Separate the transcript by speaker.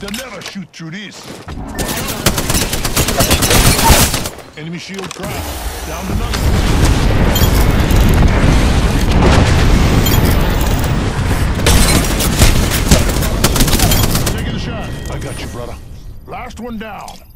Speaker 1: They'll never shoot through this. Enemy shield cracked. Down another. Taking a shot. I got you, brother. Last one down.